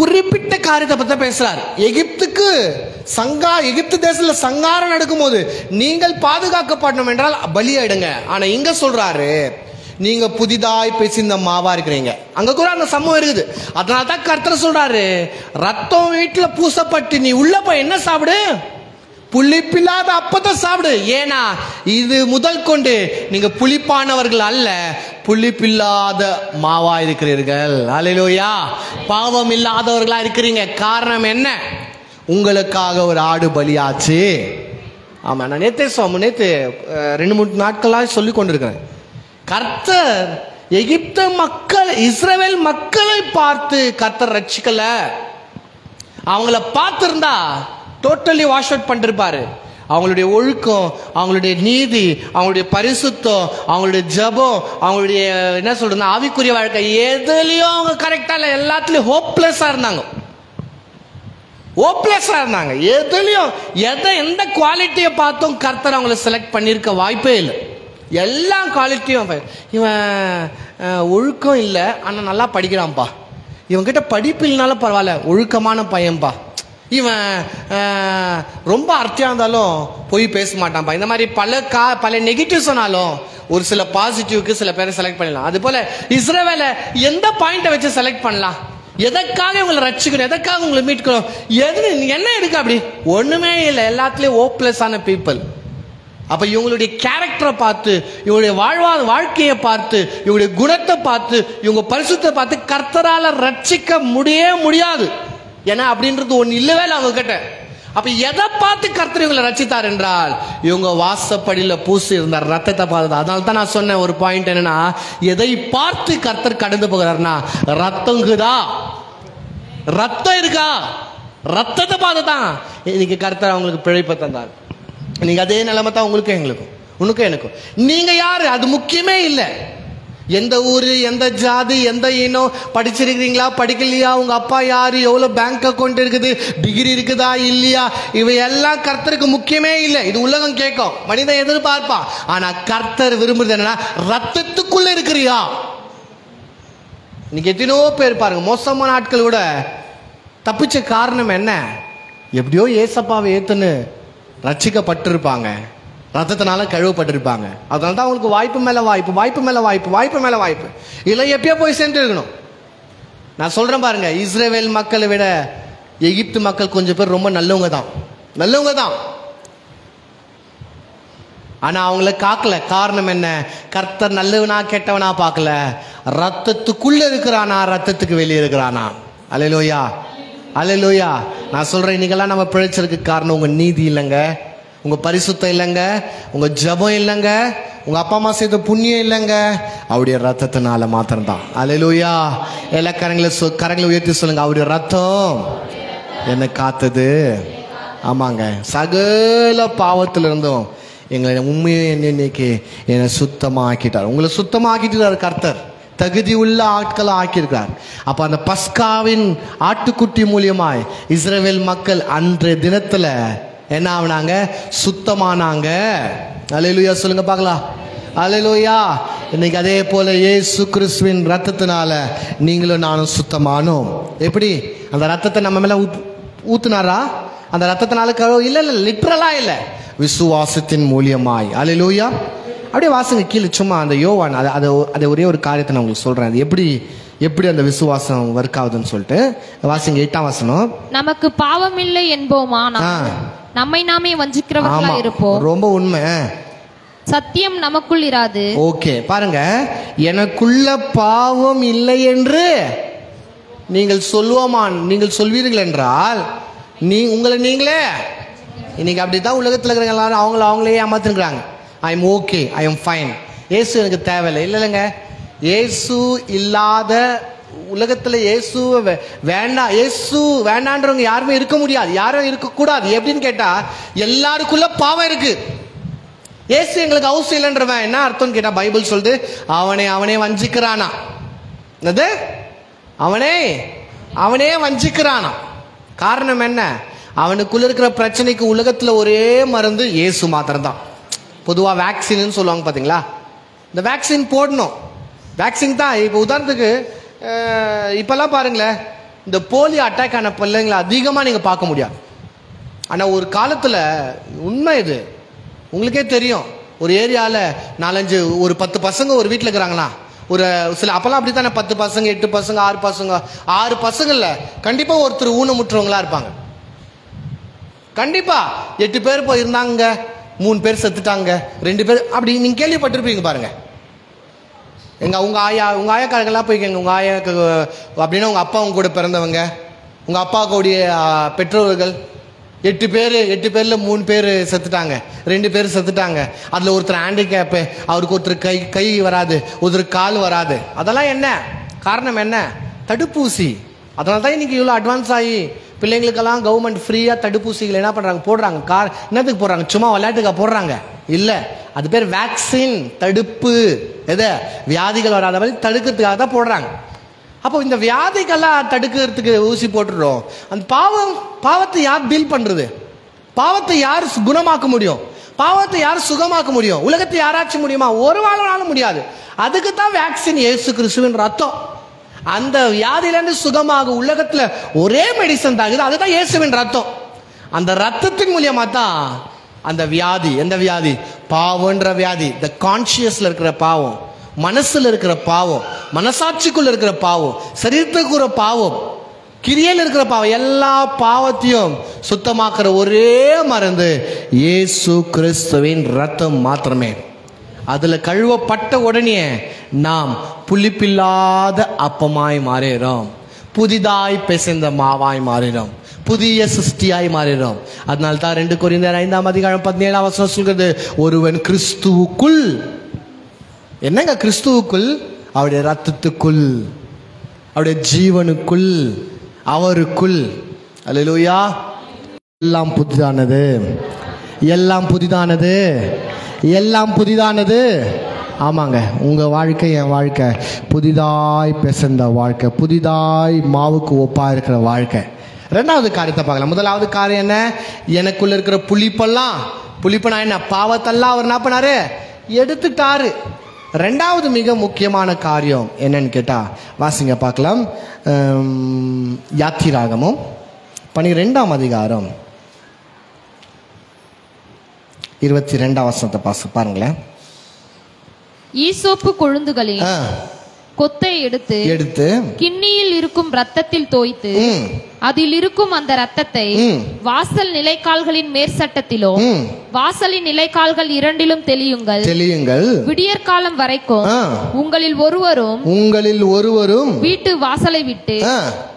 குறிப்பிட்ட காரியத்தை பற்றி பேசுகிறார் எகிப்துக்கு சங்கா எகிப்து தேசத்தில் சங்காரம் நடக்கும்போது நீங்கள் பாதுகாக்கப்படணும் என்றால் பலியாயிடுங்க. ஆனா இங்க சொல்றாரு நீங்க புதிதாய் பேசிந்த மாவா இருக்கிறீங்க. அங்க கூட அந்த சம்பவம் இருக்குது. அதனால தான் கர்த்தர் சொல்றாரு ரத்தம் வீட்டுல பூசப்பட்டு நீ உள்ள போய் என்ன சாப்பிடு? புளிப்பில்லாத அப்பத்தை சாப்பிடு. ஏன்னா இது முதல் கொண்டு நீங்க புளிப்பானவர்கள் அல்ல புளிப்பில்லாத மாவா இருக்கிறீர்கள். அலையிலோயா பாவம் இல்லாதவர்களா இருக்கிறீங்க. காரணம் என்ன? உங்களுக்காக ஒரு ஆடு பலியாச்சு. ஆமாம் நான் நேத்தே சுவாமி நேற்று ரெண்டு மூணு நாட்களாக சொல்லி கொண்டிருக்கிறேன். கர்த்தர் எகிப்த மக்கள் இஸ்ரேல் மக்களை பார்த்து கர்த்தர் ரட்சிக்கல. அவங்கள பார்த்திருந்தா டோட்டலி வாஷ் அவுட் பண்ணிருப்பாரு. அவங்களுடைய ஒழுக்கம் அவங்களுடைய நீதி அவங்களுடைய பரிசுத்தம் அவங்களுடைய ஜெபம் அவங்களுடைய என்ன சொல்றது ஆவிக்குரிய வாழ்க்கை எதுலேயும் அவங்க கரெக்டாக இல்லை எல்லாத்துலேயும் ஹோப்லெஸ்ஸாக இருந்தாங்க. ஹோப்லெஸ்ஸாக இருந்தாங்க. எதுலேயும் எதை எந்த குவாலிட்டியை பார்த்தும் கர்த்தர் அவங்கள செலக்ட் பண்ணியிருக்க வாய்ப்பே இல்லை. எல்லா குவாலிட்டியும் இவன் ஒழுக்கம் இல்லை ஆனால் நல்லா படிக்கிறான்ப்பா இவன்கிட்ட படிப்பு இல்லைனாலும் பரவாயில்ல ஒழுக்கமான பையன்பா. இவன் ரொம்ப அர்த்தியாக இருந்தாலும் போய் பேச மாட்டான்ப்பா இந்த மாதிரி பல கா பல நெகட்டிவ் சொன்னாலும் ஒரு சில பாசிட்டிவ்க்கு சில பேரை செலக்ட் பண்ணிடலாம். அது போல இஸ்ரேவேல எந்த பாயிண்ட்டை வச்சு செலக்ட் பண்ணலாம்? எதற்காக உங்களை ரட்சிக்கணும்? எதற்காக உங்களை மீட்கணும்? எது என்ன இருக்கு அப்படி? ஒண்ணுமே இல்லை. எல்லாத்துலேயும் ஓப்லெஸ் ஆன பீப்புள் அப்ப இவங்களுடைய கேரக்டரை பார்த்து இவங்களுடைய வாழ்வா வாழ்க்கையை பார்த்து இவங்களுடைய குணத்தை பார்த்து இவங்க பரிசுத்தை பார்த்து கர்த்தரால ரட்சிக்க முடியவே முடியாது. ஏன்னா அப்படின்றது ஒன்று இல்லவே இல்லை அவங்க கிட்ட அப்ப எதை பார்த்து கர்த்தர் இவங்களை ரச்சித்தார் என்றால் இவங்க வாசப்படியில் பூசி இருந்தார் ரத்தத்தை பார்த்து அதனால தான் நான் சொன்னேன் ஒரு பாயிண்ட் என்னன்னா எதை பார்த்து கர்த்தர் கடந்து போகிறார்னா ரத்தங்குதா? ரத்தம் இருக்கா? ரத்தத்தை பார்த்து தான் இன்னைக்கு கர்த்தர் அவங்களுக்கு பிழைப்பை தந்தார். இன்னைக்கு அதே நிலைமை தான் உங்களுக்கும் எங்களுக்கும் உனக்கும் எனக்கும். நீங்க யாரு? அது முக்கியமே இல்லை. எந்த ஊர் எந்த ஜாதி எந்த இனம் படிச்சிருக்கிறீங்களா படிக்கலையா உங்கள் அப்பா யார் எவ்வளோ பேங்க் அக்கௌண்ட் இருக்குது டிகிரி இருக்குதா இல்லையா இவை எல்லாம் கர்த்தருக்கு முக்கியமே இல்லை. இது உலகம் கேட்கும். மனிதன் எதிர்பார்ப்பான் ஆனால் கர்த்தர் விரும்புறது என்னன்னா ரத்தத்துக்குள்ள இருக்கிறியா? இன்னைக்கு எத்தனையோ பேர் பாருங்க மோசமான ஆட்கள் கூட தப்பிச்ச காரணம் என்ன? எப்படியோ ஏசப்பாவை ஏத்துன்னு ரட்சிக்கப்பட்டிருப்பாங்க. ரத்தத்தினால கழுவப்பட்டிருப்பாங்க. அதனால தான் அவங்களுக்கு வாய்ப்பு மேல வாய்ப்பு வாய்ப்பு மேல வாய்ப்பு வாய்ப்பு மேல வாய்ப்பு. இல்லை எப்பயோ போய் சேர்ந்து இருக்கணும் நான் சொல்றேன் பாருங்க இஸ்ரேவேல் மக்களை விட எகிப்து மக்கள் கொஞ்சம் பேர் ரொம்ப நல்லவங்க தான் நல்லவங்க தான் ஆனா அவங்கள காக்கல. காரணம் என்ன? கர்த்தர் நல்லவனா கெட்டவனா பார்க்கல. ரத்தத்துக்குள்ள இருக்கிறானா ரத்தத்துக்கு வெளியே இருக்கிறானா? அலையிலோயா அலையிலோயா நான் சொல்றேன் இன்னைக்கெல்லாம் நம்ம பிழைச்சிருக்கு காரணம் உங்க நீதி இல்லைங்க. உங்க பரிசுத்தம் இல்லைங்க. உங்க ஜெபம் இல்லைங்க. உங்க அப்பா அம்மா செய்த புண்ணியம் இல்லைங்க. அவருடைய ரத்தத்தினால மாத்திரம்தான். அலையிலூயா எல்லா கரங்களை சொ- கரங்களை உயர்த்தி சொல்லுங்க. அவருடைய ரத்தம் என்னை காத்தது. ஆமாங்க. சகல பாவத்துல இருந்தும் எங்களை உண்மையை இன்னைக்கு என்னை சுத்தமாக ஆக்கிட்டார் உங்களை சுத்தமாக ஆக்கிட்டு கர்த்தர். தகுதி உள்ள ஆட்களை ஆக்கியிருக்கிறார். அப்ப அந்த பஸ்காவின் ஆட்டுக்குட்டி மூலியமாய் இஸ்ரேல் மக்கள் அன்றைய தினத்துல என்ன ஆகுனாங்க சுத்தமானாங்க. அலையிலுயா சொல்லுங்க பார்க்கலாம். அலையிலுயா இன்னைக்கு அதே போல இயேசு கிறிஸ்துவின் ரத்தத்தினால நீங்களும் நானும் சுத்தமானோம். எப்படி? அந்த ரத்தத்தை நம்ம மேல ஊத்- ஊத்துனாரா? அந்த ரத்தத்தினால கழுவு இல்ல இல்ல லிட்ரலா இல்ல. விசுவாசத்தின் மூலியமாய். அலையிலூயா அப்படியே வாசுங்க கீழே சும்மா அந்த யோவான் அது அது அது ஒரே ஒரு காரியத்தை நான் உங்களுக்கு சொல்றேன். அது எப்படி எப்படி அந்த விசுவாசம் ஒர்க் ஆகுதுன்னு சொல்லிட்டு வாசிங்க எட்டாம் வசனம். நமக்கு பாவம் இல்லை என்போமானா? ஆ. நம்மை நாமே வஞ்சிக்கிறவர்களா இருப்போம். ரொம்ப உண்மை. சத்தியம் நமக்குள் இராது. ஓகே பாருங்க. எனக்குள்ள பாவம் இல்லை என்று நீங்கள் சொல்லுவோமா நீங்கள் சொல்வீர்கள் என்றால் நீ உங்களை நீங்களே. இன்னைக்கு அப்படித்தான் உலகத்தில் இருக்கிறவங்க எல்லாரும் அவங்கள அவங்களே ஏமாத்துருக்குறாங்க. I am okay I am fine இயேசு எனக்கு தேவையில்லை. இல்லை இல்லைங்க இயேசு இல்லாத உலகத்துல இயேசு வேண்டாம் இயேசு வேண்டான்றவங்க யாருமே இருக்க முடியாது. யாரும் இருக்கக்கூடாது எப்படின்னு கேட்டா எல்லாருக்குள்ள பாவம் இருக்கு. இயேசு எங்களுக்கு அவசியம் இல்லைன்றவன். என்ன அர்த்தம்னு கேட்டா பைபிள் சொல்லுது அவனை அவனே வஞ்சிக்கிறானா. என்னது? அவனே அவனே வஞ்சிக்கிறானா. காரணம் என்ன? அவனுக்குள்ள இருக்கிற பிரச்சனைக்கு உலகத்துல ஒரே மருந்து இயேசு மாத்திரம்தான். பொதுவாக பொதுவா வேக்சின்னு சொல்லுவாங்க பாத்தீங்களா? இந்த வேக்சின் போடணும். வேக்சின் தான். இப்போ உதாரணத்துக்கு இப்போல்லாம் பாருங்களேன் இந்த போலியோ அட்டாக் ஆன பிள்ளைங்களை அதிகமாக நீங்கள் பார்க்க முடியாது. ஆனால் ஒரு காலத்தில் உண்மை இது. உங்களுக்கே தெரியும் ஒரு ஏரியாவில் நாலஞ்சு ஒரு பத்து பசங்க ஒரு வீட்டில் இருக்கிறாங்களா? ஒரு சில அப்போல்லாம் அப்படி தானே பத்து பசங்க எட்டு பசங்க ஆறு பசங்க ஆறு பசங்கள்ல கண்டிப்பாக ஒருத்தர் ஊனமுற்றவங்களா இருப்பாங்க. கண்டிப்பாக எட்டு பேர் போய் இருந்தாங்க மூணு பேர் செத்துட்டாங்க ரெண்டு பேர் அப்படி நீங்கள் கேள்விப்பட்டிருப்பீங்க பாருங்கள் எங்கள் உங்கள் ஆயா உங்கள் ஆயாக்காரங்கெல்லாம் போய்க்கங்க உங்கள் ஆயாக்கு அப்படின்னா உங்கள் அப்பா கூட பிறந்தவங்க. உங்கள் அப்பாவுடைய பெற்றோர்கள். எட்டு பேர் எட்டு பேரில் மூணு பேர் செத்துட்டாங்க. ரெண்டு பேர் செத்துட்டாங்க. அதில் ஒருத்தர் ஹேண்டிகேப்பு அவருக்கு ஒருத்தர் கை கை வராது ஒருத்தர் கால் வராது. அதெல்லாம் என்ன? காரணம் என்ன? தடுப்பூசி. அதனால தான் இன்னைக்கு இவ்வளோ அட்வான்ஸ் ஆகி பிள்ளைங்களுக்கெல்லாம் கவர்மெண்ட் ஃப்ரீயாக தடுப்பூசிகள் என்ன பண்ணுறாங்க போடுறாங்க. கார் என்னத்துக்கு போடுறாங்க? சும்மா விளையாட்டுக்கா போடுறாங்க? இல்லை. அது பேர் வேக்சின் தடுப்பு. எது? வியாதிகள் வராத மாதிரி தடுக்கிறதுக்காக தான் போடுறாங்க. அப்போ இந்த வியாதிகள்லாம் தடுக்கிறதுக்கு ஊசி போட்டுடுறோம். அந்த பாவம் பாவத்தை யார் டீல் பண்ணுறது பாவத்தை யார் குணமாக்க முடியும்? பாவத்தை யார் சுகமாக்க முடியும்? உலகத்தை யாராச்சும் முடியுமா? ஒரு வாழ்நாளும் முடியாது. அதுக்கு தான் வேக்சின் ஏசு கிறிஸ்துவின் ரத்தம். அந்த வியாதியிலேருந்து சுகமாக உலகத்தில் ஒரே மெடிசன் தாக்குது அதுதான் இயேசுவின் ரத்தம். அந்த ரத்தத்தின் மூலியமாக தான் அந்த வியாதி எந்த வியாதி? பாவன்ற வியாதி. த கான்சியஸ்ல இருக்கிற பாவம் மனசுல இருக்கிற பாவம் மனசாட்சிக்குள்ள இருக்கிற பாவம் சரீரத்துக்கு பாவம் கிரியையில் இருக்கிற பாவம் எல்லா பாவத்தையும் சுத்தமாக்குற ஒரே மருந்து இயேசு கிறிஸ்துவின் ரத்தம் மாத்திரமே. அதுல கழுவப்பட்ட உடனே நாம் புளிப்பில்லாத அப்பமாய் மாறிடும் புதிதாய் பிசைந்த மாவாய் மாறிடும் புதிய சிருஷ்டியாய் மாறினோம். அதனால தான் ரெண்டு குறிந்தர் ஐந்தாம் அதிகாரம் பதினேழாம் வசனம் சொல்கிறது ஒருவன் கிறிஸ்துவுக்குள் என்னங்க கிறிஸ்துவுக்குள்? அவருடைய ரத்தத்துக்குள் அவருடைய ஜீவனுக்குள் அவருக்குள். அல்லா எல்லாம் புதிதானது. எல்லாம் புதிதானது. எல்லாம் புதிதானது. ஆமாங்க உங்க வாழ்க்கை என் வாழ்க்கை. புதிதாய் பிசைந்த வாழ்க்கை. புதிதாய் மாவுக்கு ஒப்பா இருக்கிற வாழ்க்கை. ரெண்டாவது காரியத்தை பார்க்கலாம். முதலாவது காரியம் என்ன? எனக்குள்ள இருக்கிற புளிப்பெல்லாம் புளிப்புனா என்ன பாவத்தெல்லாம் அவர் என்ன பண்ணாரு? எடுத்துட்டாரு. ரெண்டாவது மிக முக்கியமான காரியம் என்னன்னு கேட்டா வாசிங்க பார்க்கலாம். யாத்திராகமும் பனிரெண்டாம் அதிகாரம். இருபத்தி ரெண்டாம் வசனத்தை பாச பாருங்களேன். ஈசோப்பு கொழுந்துகளின் கொத்தை எடுத்து எடுத்து கிண்ணியில் இருக்கும் ரத்தத்தில் தோய்த்து அதில் இருக்கும் அந்த ரத்தத்தை. வாசல் நிலைக்கால்களின் மேற்சட்டத்திலும் வாசலின் நிலைக்கால்கள் இரண்டிலும் தெளியுங்கள். தெளியுங்கள். விடியற்காலம் வரைக்கும் ஆ. உங்களில் ஒருவரும் உங்களில் ஒருவரும் வீட்டு வாசலை விட்டு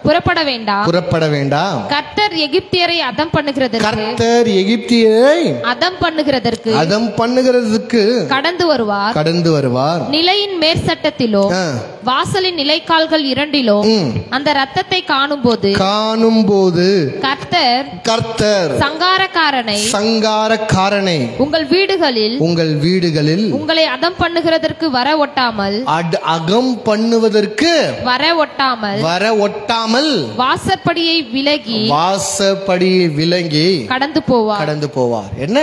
புறப்பட வேண்டாம். புறப்பட வேண்டாம். கர்த்தர் எகிப்தியரை அதம் பண்ணுகிறதற்கு கர்த்தர் எகிப்தியரை அதம் பண்ணுகிறதற்கு அதம் பண்ணுகிறதுக்கு கடந்து வருவார். கடந்து வருவார். நிலையின் மேற்சட்டத்திலும் ஆ, வாசலின் நிலைக்கால்கள் இரண்டிலும். அந்த ரத்தத்தை காணும்போது காணும் போது கர்த்தர் கர்த்தர் சங்காரக்காரனை சங்காரக்காரனை உங்கள் வீடுகளில் உங்கள் வீடுகளில் உங்களை அதம் பண்ணுகிறதற்கு வர ஒட்டாமல் அகம் பண்ணுவதற்கு வர ஒட்டாமல் வர ஒட்டாமல் வாசற்படியை விலகி வாசப்படி விலங்கி கடந்து போவார். கடந்து போவார். என்ன?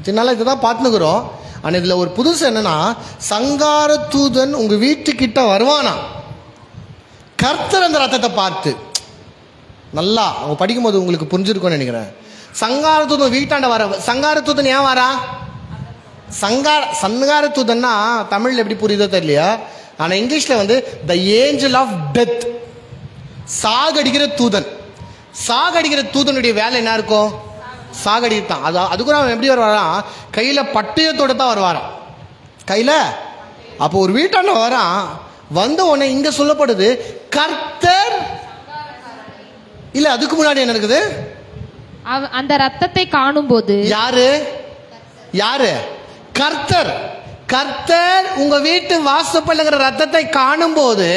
இதனால இதுதான் பார்த்துக்கிறோம் ஆனா இதுல ஒரு புதுசு என்னன்னா சங்கார தூதன் உங்க வீட்டுக்கிட்ட வருவானா கர்த்தர் அந்த ரத்தத்தை பார்த்து நல்லா அவங்க படிக்கும்போது உங்களுக்கு புரிஞ்சிருக்கும்னு நினைக்கிறேன். சங்கார தூதன் வீட்டாண்ட வர சங்கார தூதன் ஏன் வரா? சங்கார சங்கார தூதன்னா தமிழ்ல எப்படி புரியுதோ தெரியலையா? ஆனா இங்கிலீஷ்ல வந்து த ஏஞ்சல் ஆஃப் டெத் சாகடிக்கிற தூதன். சாகடிக்கிற தூதனுடைய வேலை என்ன இருக்கும்? சாகடிக்கு தான். அது அதுக்கு அவன் எப்படி வருவாராம் கையில பட்டயத்தோட தான் வருவாராம். கையில? அப்போ ஒரு வீட்டாண்ட வரான். வந்த உடனே இங்க சொல்லப்படுது கர்த்தர் இல்ல அதுக்கு முன்னாடி என்ன இருக்குது அந்த ரத்தத்தை காணும்போது யாரு? யாரு? கர்த்தர். கர்த்தர் உங்க வீட்டு வாசப்பள்ளுங்கிற ரத்தத்தை காணும்போது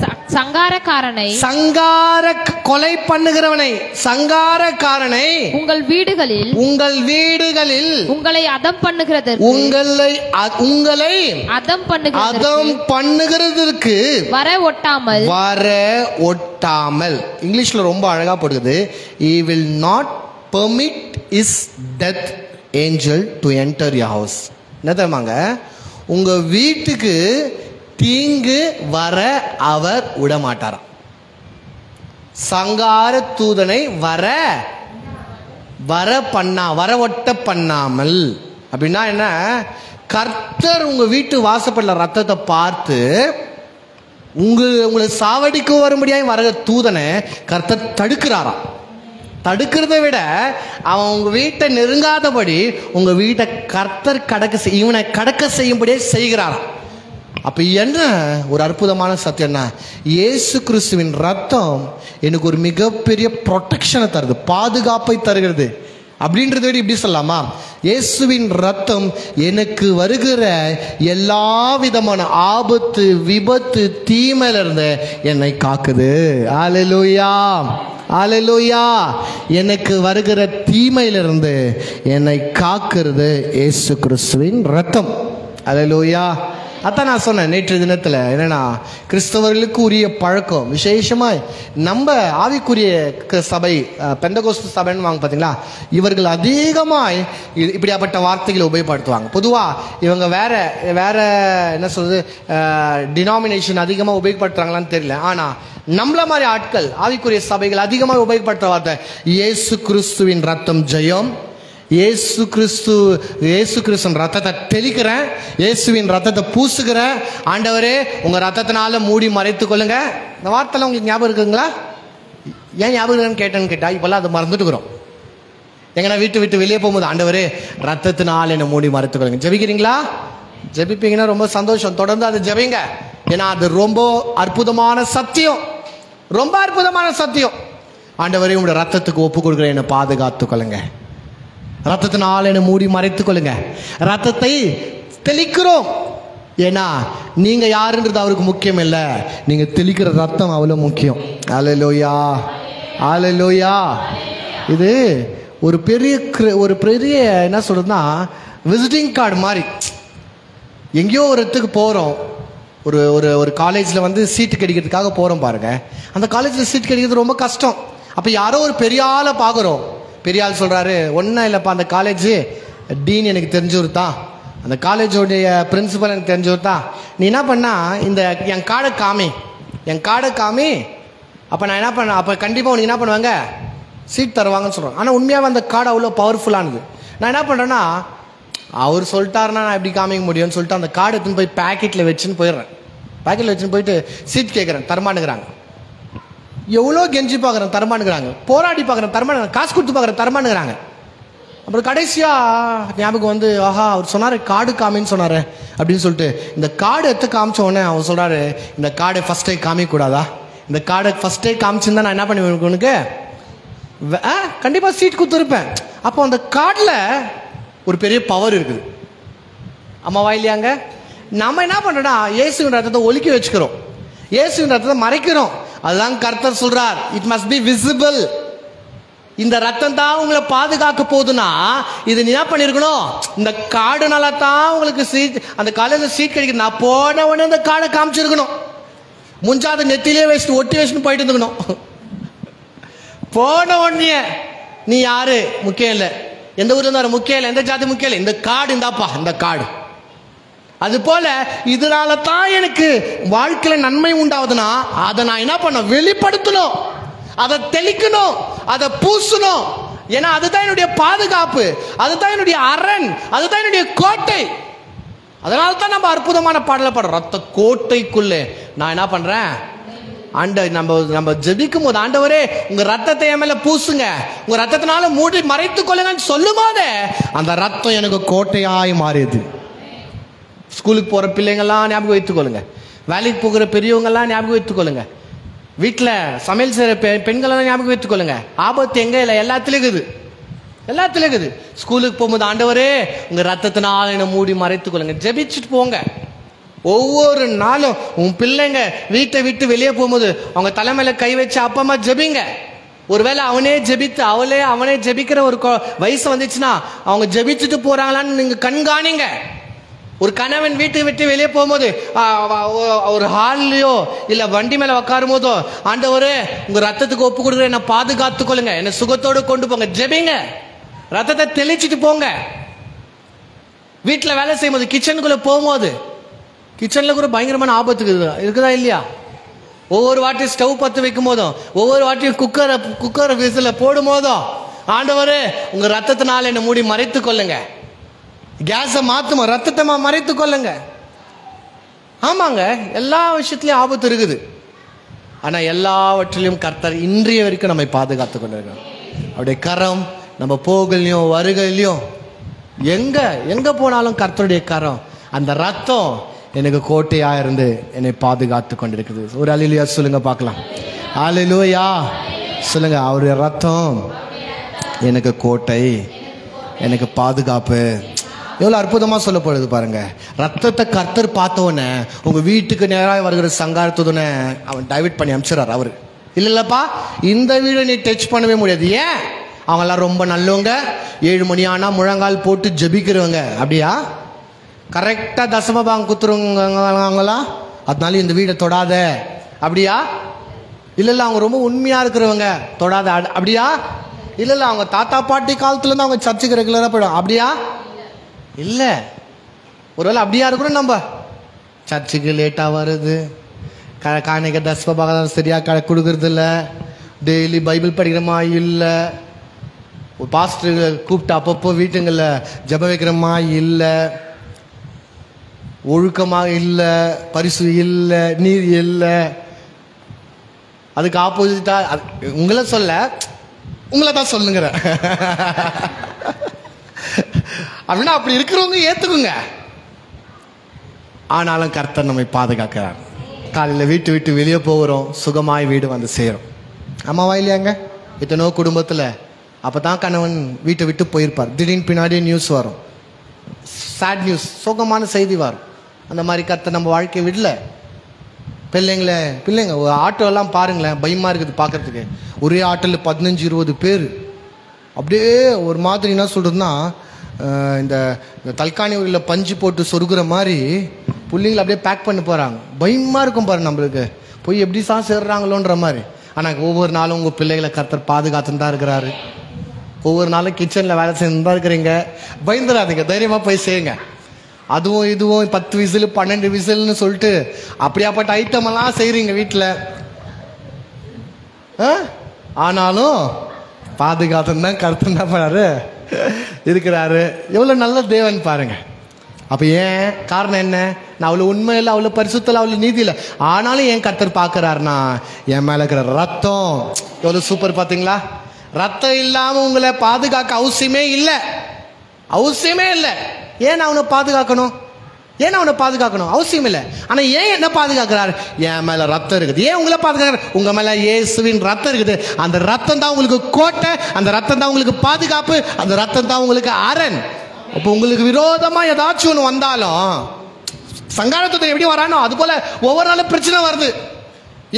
ச- சங்காரக்காரனை சங்கார கொலை பண்ணுகிறவனை சங்காரக்காரனை உங்கள் வீடுகளில் உங்கள் வீடுகளில் உங்களை அதம் பண்ணுகிறதற்கு உங்களை உங்களை அதம் பண்ணுகிறதற்கு அதம் பண்ணுகிறதற்கு வர ஒட்டாமல் வர ஒட்டாமல். இங்கிலீஷ்ல ரொம்ப அழகா போடுது he will not permit is death angel to enter ya house என்ன தெரியுமாங்க? உங்கள் வீட்டுக்கு தீங்கு வர அவர் விட மாட்டாராம் சங்கார தூதனை வர வர பண்ணா வர ஒட்ட பண்ணாமல். அப்படின்னா என்ன? கர்த்தர் உங்கள் வீட்டு வாசப்படல ரத்தத்தை பார்த்து உங்கள் உங்களை சாவடிக்க வரும்படியாக வர தூதனை கர்த்தர் தடுக்கிறாராம். தடுக்கிறத விட அவன் உங்க வீட்டை நெருங்காதபடி உங்க வீட்டை கர்த்தர் கடக்க செய்- இவனை கடக்க செய்யும்படியே செய்கிறாராம். அப்ப என்ன? ஒரு அற்புதமான சத்தியம் என்ன? இயேசு கிறிஸ்துவின் ரத்தம் எனக்கு ஒரு மிகப்பெரிய ப்ரொடெக்ஷனை தருது பாதுகாப்பை தருகிறது. அப்படின்றத விட இப்படி சொல்லலாமா? இயேசுவின் ரத்தம் எனக்கு வருகிற எல்லா விதமான ஆபத்து விபத்து தீமையிலிருந்து என்னை காக்குது. ஆலலூயா ஆலலூயா எனக்கு வருகிற தீமையிலிருந்து என்னை காக்கிறது இயேசு கிறிஸ்துவின் ரத்தம். அலலூயா அதான் நான் சொன்னேன் நேற்று தினத்தில். என்னன்னா கிறிஸ்தவர்களுக்கு உரிய பழக்கம். விசேஷமாக நம்ம ஆவிக்குரிய க- சபை பெந்தகோஸ்து சபைன்னு வாங்க பார்த்தீங்களா இவர்கள் அதிகமாக இப்படியாப்பட்ட வார்த்தைகளை உபயோகப்படுத்துவாங்க. பொதுவாக இவங்க வேற வேற என்ன சொல்றது டினாமினேஷன் அதிகமாக உபயோகப்படுத்துறாங்களான்னு தெரியல. ஆனால் நம்மள மாதிரி ஆட்கள் ஆவிக்குரிய சபைகள் அதிகமாக உபயோகப்படுத்துற வார்த்தை இயேசு கிறிஸ்துவின் ரத்தம் ஜெயம் இயேசு கிறிஸ்து இயேசு கிறிஸ்துவின் ரத்தத்தை தெளிக்கிறேன். இயேசுவின் ரத்தத்தை பூசுகிறேன். ஆண்டவரே உங்க ரத்தத்தினால மூடி மறைத்து கொள்ளுங்க. இந்த வார்த்தைலாம் உங்களுக்கு ஞாபகம் இருக்குங்களா? ஏன் ஞாபகம் இருக்குன்னு கேட்டேன்னு கேட்டா இப்பெல்லாம் அதை மறந்துட்டுக்கிறோம். எங்கன்னா வீட்டு விட்டு வெளியே போகும்போது ஆண்டவரே ரத்தத்தினால் என்னை மூடி மறைத்து கொள்ளுங்க. ஜெபிக்கிறீங்களா? ஜெபிப்பீங்கன்னா ரொம்ப சந்தோஷம். தொடர்ந்து அதை ஜெபிங்க. ஏன்னா அது ரொம்ப அற்புதமான சத்தியம். ரொம்ப அற்புதமான சத்தியம். ஆண்டவரே உங்களோட ரத்தத்துக்கு ஒப்பு கொடுக்குற என்னை பாதுகாத்து கொள்ளுங்க. ரத்தத்தினால் என்னை மூடி மறைத்துக் கொள்ளுங்க. ரத்தத்தை தெளிக்கிறோம். ஏன்னா நீங்க யாருன்றது அவருக்கு முக்கியம் இல்லை. நீங்க தெளிக்கிற ரத்தம் அவ்வளோ முக்கியம். அலலோயா அலலோயா இது ஒரு பெரிய ஒரு பெரிய என்ன சொல்றதுன்னா விசிட்டிங் கார்டு மாதிரி. எங்கேயோ ஒரு இடத்துக்கு போகிறோம் ஒரு ஒரு ஒரு காலேஜில் வந்து சீட்டு கிடைக்கிறதுக்காக போகிறோம் பாருங்க. அந்த காலேஜில் சீட் கிடைக்கிறது ரொம்ப கஷ்டம். அப்போ யாரோ ஒரு பெரிய ஆளை பார்க்குறோம். பெரிய ஆள் சொல்கிறாரு ஒன்றும் இல்லைப்பா அந்த காலேஜ் டீன் எனக்கு தெரிஞ்சவர் தான் அந்த காலேஜோடைய பிரின்சிபல் எனக்கு தெரிஞ்சவர் தான் நீ என்ன பண்ணா இந்த என் கார்டை காமி. என் கார்டை காமி. அப்போ நான் என்ன பண்ண அப்போ கண்டிப்பாக உனக்கு என்ன பண்ணுவாங்க? சீட் தருவாங்கன்னு சொல்கிறோம் ஆனால் உண்மையாகவே அந்த கார்டு அவ்வளோ பவர்ஃபுல்லானது நான் என்ன பண்ணுறேன்னா அவர் சொல்லிட்டாருன்னா நான் எப்படி காமிக்க முடியும்னு சொல்லிட்டு அந்த கார்டு எடுத்துன்னு போய் பேக்கெட்டில் வச்சுன்னு போயிடுறேன். பேக்கெட்டில் வச்சுன்னு போயிட்டு சீட் கேட்குறேன் தரமானுங்கிறாங்க எவ்வளோ கெஞ்சி பார்க்குறேன் தரமானுங்கிறாங்க. போராடி பார்க்குறேன் தரமானு காசு கொடுத்து பார்க்குறேன் தரமானுங்கிறாங்க. அப்புறம் கடைசியாக ஞாபகம் வந்து ஆஹா அவர் சொன்னார் காடு காமின்னு சொன்னார் அப்படின்னு சொல்லிட்டு இந்த காடு எடுத்து காமிச்ச உடனே அவர் சொல்கிறாரு இந்த காடை ஃபஸ்ட்டே காமிக்கூடாதா இந்த காடை ஃபஸ்ட்டே காமிச்சிருந்தா நான் என்ன பண்ணுவேன் உனக்கு? வே- ஆ, கண்டிப்பாக சீட் கொடுத்துருப்பேன். அப்போ அந்த காடில் ஒரு பெரிய பவர் இருக்குது. அம்மாவா இல்லையாங்க? நம்ம என்ன பண்ணுறோன்னா இயேசுவின் ரத்தத்தை ஒலுக்கி வச்சுக்கிறோம். இயேசுவின் ரத்தத்தை மறைக்கிறோம். அதுதான் கர்த்தர் சொல்றார். இட் மஸ்ட் பி விசிபிள் இந்த ரத்தம் தான் உங்களை பாதுகாக்க போகுதுன்னா இது நீ என்ன பண்ணிருக்கணும்? இந்த காடுனால தான் உங்களுக்கு சீட் அந்த காலேஜில் சீட் கிடைக்குது. நான் போன உடனே அந்த காடை காமிச்சிருக்கணும். முஞ்சாத நெத்திலே வச்சுட்டு ஒட்டி வச்சுட்டு போயிட்டு இருந்துக்கணும். போன உடனே நீ யாரு? முக்கியம் இல்லை. எந்த ஊர்ல இருந்தாரு? முக்கியம் இல்லை. எந்த ஜாதி முக்கியம் இல்லை. இந்த காடு இந்தாப்பா இந்த காடு. அது போல இதனால தான் எனக்கு வாழ்க்கையில நன்மை உண்டாகுதுன்னா அதை நான் என்ன பண்ண வெளிப்படுத்தணும். அதை தெளிக்கணும். அதை பூசணும். ஏன்னா அதுதான் என்னுடைய பாதுகாப்பு. அதுதான் என்னுடைய அரண். அதுதான் என்னுடைய கோட்டை. அதனால தான் நம்ம அற்புதமான பாடலை பாடுறோம். ரத்த கோட்டைக்குள்ளே நான் என்ன பண்றேன்? ஆண்ட நம்ம நம்ம ஜெபிக்கும் போது ஆண்டவரே உங்க ரத்தத்தை என் மேல பூசுங்க. உங்க ரத்தத்தினால மூடி மறைத்துக் கொள்ளுங்கன்னு சொல்லும் போதே அந்த ரத்தம் எனக்கு கோட்டையாய் மாறியது. ஸ்கூலுக்கு போகிற பிள்ளைங்கள்லாம் ஞாபகம் வைத்துக்கொள்ளுங்க. வேலைக்கு போகிற பெரியவங்கள்லாம் ஞாபகம் வைத்துக்கொள்ளுங்க. வீட்டில் சமையல் செய்கிற பெ பெண்களெல்லாம் ஞாபகம் வைத்துக்கொள்ளுங்க. ஆபத்து எங்கே இல்லை? எல்லாத்துலேயும் இருக்குது. எல்லாத்துலேயும் இருக்குது. ஸ்கூலுக்கு போகும்போது ஆண்டவரே உங்கள் ரத்தத்தினால் என்னை மூடி மறைத்துக்கொள்ளுங்க. ஜெபிச்சுட்டு போங்க. ஒவ்வொரு நாளும் உன் பிள்ளைங்க வீட்டை விட்டு வெளியே போகும்போது அவங்க தலைமையில கை வச்சு அப்பா அம்மா ஜெபிங்க. ஒருவேளை அவனே ஜெபித்து அவளே அவனே ஜெபிக்கிற ஒரு கொ- வயசு வந்துச்சுன்னா அவங்க ஜெபிச்சுட்டு போறாங்களான்னு நீங்க கண்காணிங்க. ஒரு கணவன் வீட்டை விட்டு வெளியே போகும்போது ஒரு ஹால்லையோ இல்லை வண்டி மேலே உட்காரும் போதோ ஆண்டவரே உங்க ரத்தத்துக்கு ஒப்பு கொடுக்குற என்னை பாதுகாத்துக் கொள்ளுங்க என்ன சுகத்தோடு கொண்டு போங்க. ஜெபிங்க. ரத்தத்தை தெளிச்சிட்டு போங்க. வீட்டில் வேலை செய்யும்போது கிச்சனுக்குள்ள போகும்போது கிச்சனில் கூட பயங்கரமான ஆபத்து இருக்குது இருக்குதா இல்லையா? ஒவ்வொரு வாட்டியும் ஸ்டவ் பற்ற வைக்கும் போதும் ஒவ்வொரு வாட்டியும் குக்கரை குக்கரை விசில போடும் போதும் ஆண்டவர் உங்க ரத்தத்தினால என்னை மூடி மறைத்து கொள்ளுங்க. கேஸை மாற்றுமா ரத்தத்தை மறைத்து கொள்ளுங்க ஆமாங்க எல்லா விஷயத்துலையும் ஆபத்து இருக்குது. ஆனால் எல்லாவற்றிலையும் கர்த்தர் இன்றைய வரைக்கும் நம்மை பாதுகாத்து கொண்டிருக்கோம் அவருடைய கரம் நம்ம போகலையும் வருகையிலையும் எங்க எங்க போனாலும் கர்த்தருடைய கரம் அந்த ரத்தம் எனக்கு கோட்டையாக இருந்து என்னை பாதுகாத்து கொண்டிருக்குது. ஒரு அலிலுயா சொல்லுங்க பார்க்கலாம். அலிலுயா சொல்லுங்க அவருடைய ரத்தம் எனக்கு கோட்டை எனக்கு பாதுகாப்பு. எவ்வளோ அற்புதமாக சொல்லப்படுது பாருங்க. ரத்தத்தை கர்த்தர் பார்த்தவொடனே உங்கள் வீட்டுக்கு நேராக வருகிற சங்காரத்துடனே அவன் டைவிட் பண்ணி அனுப்பிச்சிடறார் அவர். இல்லை இல்லைப்பா இந்த வீடை நீ டச் பண்ணவே முடியாது. ஏன்? அவங்கெல்லாம் ரொம்ப நல்லவங்க. ஏழு மணி ஆனால் முழங்கால் போட்டு ஜெபிக்கிறவங்க. அப்படியா? கரெக்டாக தசம பாங்க குத்துறவங்களா அதனால இந்த வீடை தொடாத. அப்படியா? இல்லை இல்லை அவங்க ரொம்ப உண்மையாக இருக்கிறவங்க. தொடாத. அட- அப்படியா? இல்லை இல்லை அவங்க தாத்தா பாட்டி காலத்துலேருந்து அவங்க சர்ச்சுக்கு ரெகுலராக போயிடும் அப்படியா? இல்லை. ஒருவேளை அப்படியா இருக்கிறோம் நம்ம? சர்ச்சுக்கு லேட்டாக வருது. க காணிக்க தஸ்மபாகம் சரியாக க கொடுக்கறது இல்லை டெய்லி பைபிள் படிக்கிற மாதிரி இல்லை. ஒரு பாஸ்டர் கூப்பிட்டு அப்பப்போ வீட்டுங்களில் ஜெப வைக்கிற மாதிரி இல்லை. ஒழுக்கமாக இல்லை. பரிசு இல்லை. நீர் இல்லை. அதுக்கு ஆப்போசிட்டாக உங்களை சொல்ல உங்களை தான் சொல்லுங்கிறேன் அப்படின்னா அப்படி இருக்கிறவங்க ஏற்றுக்குங்க ஆனாலும் கர்த்தர் நம்மை பாதுகாக்கிறார். காலையில் வீட்டு விட்டு வெளியே போகிறோம். சுகமாய் வீடு வந்து சேரும். ஆமாவா இல்லையாங்க? எத்தனோ குடும்பத்தில் அப்போ தான் கணவன் வீட்டை விட்டு போயிருப்பார். திடீர்னு பின்னாடியே நியூஸ் வரும். சேட் நியூஸ் சோகமான செய்தி வரும். அந்த மாதிரி கர்த்தர் நம்ம வாழ்க்கையை விடல. பிள்ளைங்களே பிள்ளைங்க ஒரு ஆட்டோ எல்லாம் பாருங்களேன். பயமாக இருக்குது பார்க்கறதுக்கு. ஒரே ஆட்டோவில் பதினஞ்சு இருபது பேர். அப்படியே ஒரு மாதிரி என்ன சொல்கிறதுன்னா இந்த இந்த தல்காணி உரியில் பஞ்சு போட்டு சொருகுற மாதிரி பிள்ளைங்களை அப்படியே பேக் பண்ணி போகிறாங்க பயமாக இருக்கும் பாரு நம்மளுக்கு. போய் எப்படி சார் சேர்றாங்களோன்ற மாதிரி. ஆனால் ஒவ்வொரு நாளும் உங்கள் பிள்ளைகளை கருத்தர் பாதுகாத்துன்னு தான் இருக்கிறாரு. ஒவ்வொரு நாளும் கிச்சனில் வேலை செஞ்சு தான் இருக்கிறீங்க. பயந்துடாதீங்க தைரியமாக போய் செய்யுங்க. அதுவும் இதுவும் பத்து விசில் பன்னெண்டு விசில்னு சொல்லிட்டு அப்படியாப்பட்ட ஐட்டம் எல்லாம் செய்கிறீங்க வீட்டில் ஆனாலும் பாதுகாத்துன்னு தான் கருத்து என்ன பண்ணாரு? இருக்கிறாரு எவ்வளோ நல்ல தேவன் பாருங்க. அப்போ ஏன்? காரணம் என்ன? நான் அவ்வளோ உண்மை இல்லை அவ்வளோ பரிசுத்தல அவ்வளோ நீதி இல்லை. ஆனாலும் ஏன் கர்த்தர் பார்க்குறாருனா என் மேலே இருக்கிற ரத்தம். எவ்வளோ சூப்பர் பார்த்தீங்களா ரத்தம் இல்லாமல் உங்களை பாதுகாக்க அவசியமே இல்லை. அவசியமே இல்லை. ஏன் நான் அவனை பாதுகாக்கணும்? ஏன் அவனை பாதுகாக்கணும்? அவசியம் இல்லை. ஆனால் ஏன் என்ன பாதுகாக்கிறார்? என் மேலே ரத்தம் இருக்குது. ஏன் உங்களை பாதுகாக்கிறார்? உங்கள் மேலே இயேசுவின் ரத்தம் இருக்குது. அந்த ரத்தம் தான் உங்களுக்கு கோட்டை அந்த ரத்தம் தான் உங்களுக்கு பாதுகாப்பு அந்த ரத்தம் தான் உங்களுக்கு அரண். அப்போ உங்களுக்கு விரோதமாக ஏதாச்சும் ஒன்று வந்தாலும் சங்காரத்துவத்தை எப்படி வரானோ அது போல ஒவ்வொரு நாளும் பிரச்சனை வருது.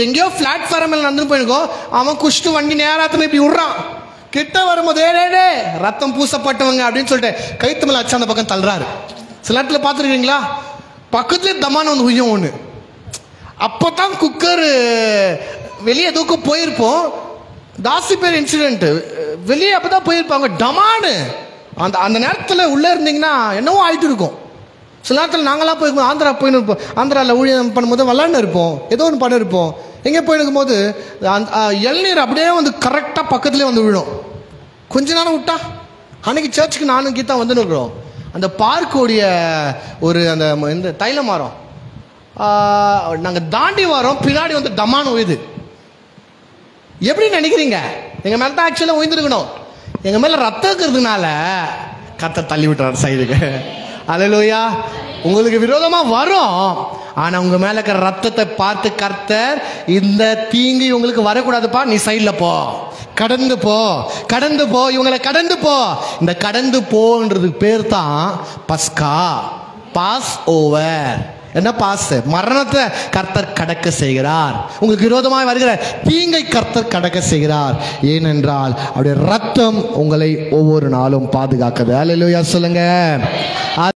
எங்கேயோ பிளாட்ஃபார்மில் நடந்து போயிருக்கோ அவன் குஷ்டு வண்டி நேரத்தில் இப்படி விடுறான். கிட்ட வரும்போது ரத்தம் பூசப்பட்டவங்க அப்படின்னு சொல்லிட்டு கைத்து மேல அச்சு அந்த பக்கம் தள்ளுறாரு. சில இடத்துல பார்த்துருக்கீங்களா? பக்கத்துலேயே தமான வந்து உய்யம் ஒன்று அப்போ தான் குக்கர் வெளியே தூக்கம் போயிருப்போம். தாசி பேர் இன்சிடென்ட்டு வெளியே அப்போ தான் போயிருப்பாங்க. டமானு அந்த அந்த நேரத்தில் உள்ளே இருந்தீங்கன்னா என்னவோ ஆயிட்டு இருக்கும். சில நேரத்தில் நாங்களாம் போயிருப்போம் ஆந்திரா போயின்னு இருப்போம். ஆந்திராவில் ஊழியம் பண்ணும்போது விளாண்டு இருப்போம். ஏதோ ஒன்று பண்ண இருப்போம். எங்கே போயிருக்கும் போது அந்த இளநீர் அப்படியே வந்து கரெக்டாக பக்கத்துலேயே வந்து விழும். கொஞ்ச நேரம் விட்டா அன்னைக்கு சர்ச்சுக்கு நானும் கீதா வந்து இருக்கிறோம். அந்த பார்க்கோடைய ஒரு அந்த இந்த தைல மரம். நாங்கள் தாண்டி வரோம் பின்னாடி வந்து டமான் உயுது. எப்படி நினைக்கிறீங்க? எங்க மேல தான் ஆக்சுவலாக உயிர்ந்துருக்கணும் எங்க மேல ரத்தம் இருக்கிறதுனால கத்த தள்ளி விட்டுறாரு சைடுக்கு. அலலோயா உங்களுக்கு விரோதமா வரும். ஆனா உங்க மேல இருக்கிற ரத்தத்தை பார்த்து கர்த்தர் இந்த தீங்கு உங்களுக்கு வரக்கூடாதுப்பா நீ சைடில் போ. கடந்து போ. கடந்து போ. இவங்களை கடந்து போ. இந்த கடந்து போன்றதுக்கு பேர் தான் பஸ்கா. பாஸ் ஓவர் என்ன பாஸ் மரணத்தை கர்த்தர் கடக்க செய்கிறார். உங்களுக்கு விரோதமாக வருகிற தீங்கை கர்த்தர் கடக்க செய்கிறார். ஏனென்றால் அவருடைய ரத்தம் உங்களை ஒவ்வொரு நாளும் பாதுகாக்குது. அல்லேலூயா சொல்லுங்க.